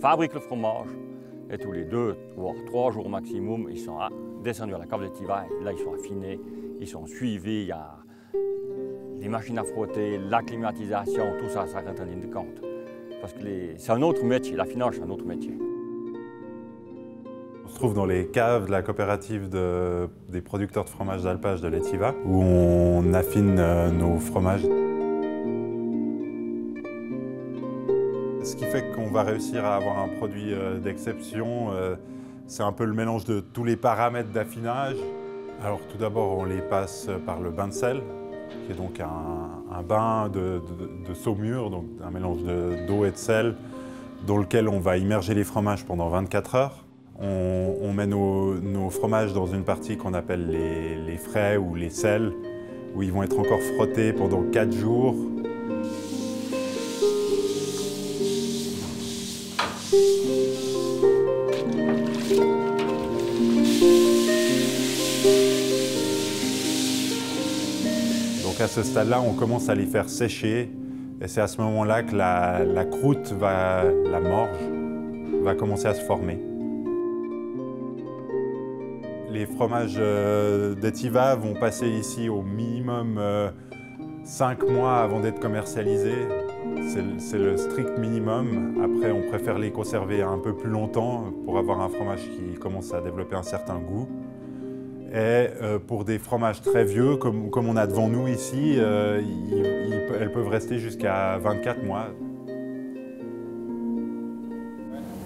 fabriquent le fromage et tous les deux, voire trois jours maximum, ils sont descendus à la cave de Tiva. Là, ils sont affinés, ils sont suivis. Il y a les machines à frotter, la climatisation, tout ça, ça rentre en ligne de compte. Parce que c'est un autre métier, l'affinage, c'est un autre métier. On se trouve dans les caves de la coopérative des producteurs de fromage d'alpage de l'Etiva, où on affine euh, nos fromages. Ce qui fait qu'on va réussir à avoir un produit euh, d'exception, euh, c'est un peu le mélange de tous les paramètres d'affinage. Alors tout d'abord, on les passe par le bain de sel, qui est donc un, bain de, saumure, donc un mélange d'eau et de sel, dans lequel on va immerger les fromages pendant 24 heures. On, met nos, fromages dans une partie qu'on appelle les, les, frais ou les sels, où ils vont être encore frottés pendant 4 jours. Donc à ce stade-là, on commence à les faire sécher et c'est à ce moment-là que la, croûte, la morge, va commencer à se former. Les fromages euh, d'Etiva vont passer ici au minimum 5 euh, mois avant d'être commercialisés. C'est le strict minimum. Après, on préfère les conserver un peu plus longtemps pour avoir un fromage qui commence à développer un certain goût. Et euh, pour des fromages très vieux, comme, on a devant nous ici, euh, elles peuvent rester jusqu'à 24 mois.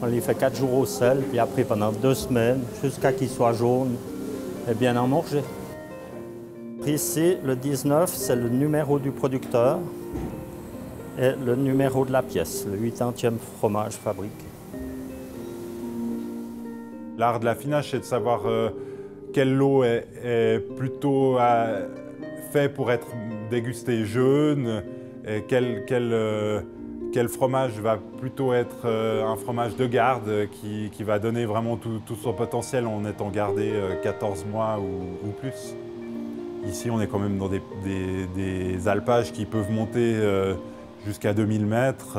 On les fait 4 jours au sel, puis après pendant 2 semaines, jusqu'à qu'ils soient jaunes et bien emmorgés. Ici, le 19, c'est le numéro du producteur et le numéro de la pièce, le 80e fromage fabriqué. L'art de l'affinage, c'est de savoir euh, quel lot est, plutôt euh, fait pour être dégusté jeune, euh, quel, fromage va plutôt être euh, un fromage de garde qui, va donner vraiment tout, son potentiel en étant gardé 14 mois ou, plus. Ici, on est quand même dans des, alpages qui peuvent monter jusqu'à 2000 mètres.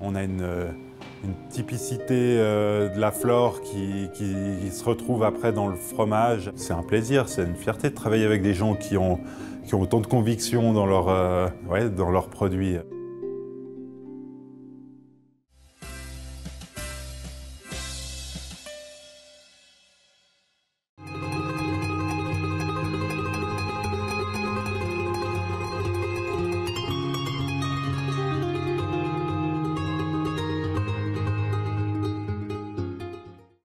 On a une une typicité euh, de la flore qui, se retrouve après dans le fromage. C'est un plaisir, c'est une fierté de travailler avec des gens qui ont, autant de conviction dans, leur, euh, leurs produits.